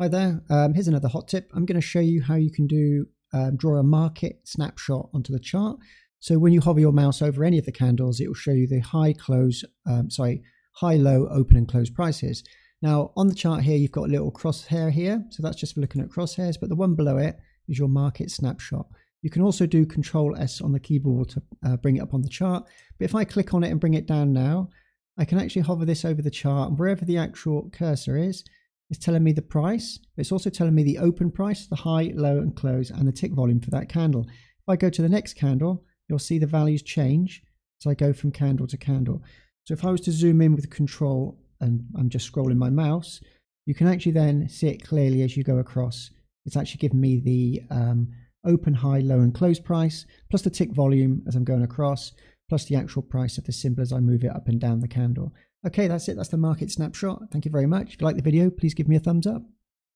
Hi there, um, here's another hot tip. I'm going to show you how you can do um, draw a market snapshot onto the chart. So when you hover your mouse over any of the candles, it will show you the high, close, um, sorry, high, low, open and close prices. Now on the chart here, you've got a little crosshair here. So that's just for looking at crosshairs, but the one below it is your market snapshot. You can also do Control S on the keyboard to uh, bring it up on the chart. But if I click on it and bring it down now, I can actually hover this over the chart and wherever the actual cursor is, it's telling me the price. It's also telling me the open price, the high, low and close and the tick volume for that candle. If I go to the next candle, you'll see the values change as I go from candle to candle. So if I was to zoom in with control and I'm just scrolling my mouse, you can actually then see it clearly as you go across. It's actually giving me the um, open, high, low and close price, plus the tick volume as I'm going across, plus the actual price of the symbol as I move it up and down the candle. Okay, that's it. That's the market snapshot. Thank you very much. If you like the video, please give me a thumbs up.